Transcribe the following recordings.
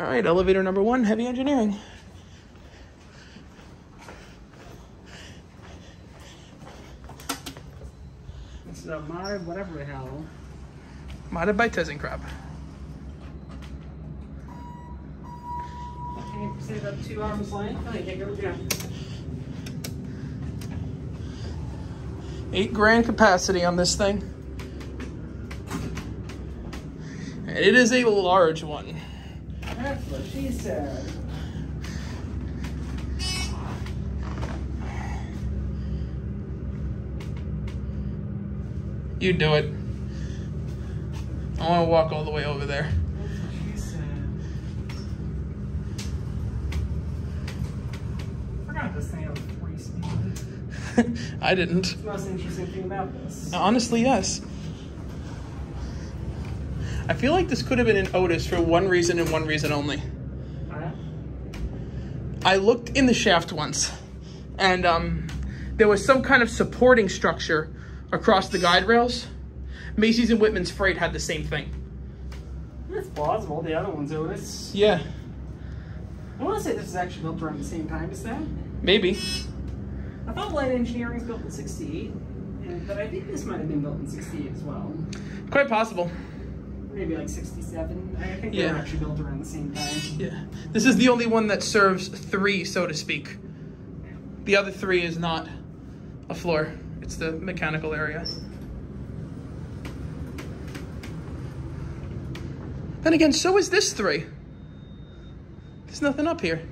All right, elevator number one, heavy engineering. It's a mod, whatever the hell. Modded by ThyssenKrupp. Can you say that two arms length? Oh, I think it yeah. Eight grand capacity on this thing. And it is a large one. That's what she said. You do it. I want to walk all the way over there. That's what she said. Forgot this thing had three speed. I didn't. It's the most interesting thing about this. Honestly, yes. I feel like this could have been an Otis for one reason and one reason only. I looked in the shaft once, and um, there was some kind of supporting structure across the guide rails. Macy's and Whitman's Freight had the same thing. It's plausible. The other one's Otis. Yeah, I want to say this is actually built around the same time as that. maybe. I thought Light Engineering was built in 68, but I think this might have been built in 68 as well. Quite possible. Maybe like 67. I think they were actually built around the same time. Yeah. This is the only one that serves three, so to speak. The other three is not a floor, it's the mechanical area. Then again, so is this three. There's nothing up here.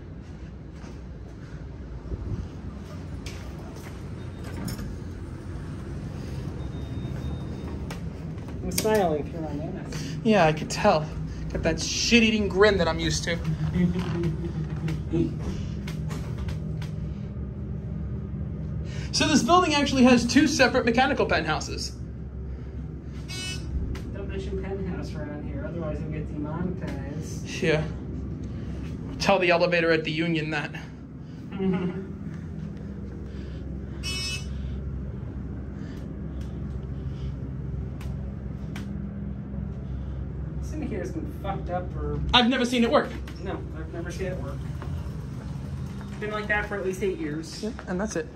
I'm smiling through my mask. Yeah, I could tell. Got that shit eating grin that I'm used to. So this building actually has two separate mechanical penthouses. Don't mention penthouse around here, otherwise you'll get demonetized. Yeah. Tell the elevator at the Union that. Syndicator's been fucked up or I've never seen it work. no, I've never seen it work. Been like that for at least eight years. And that's it.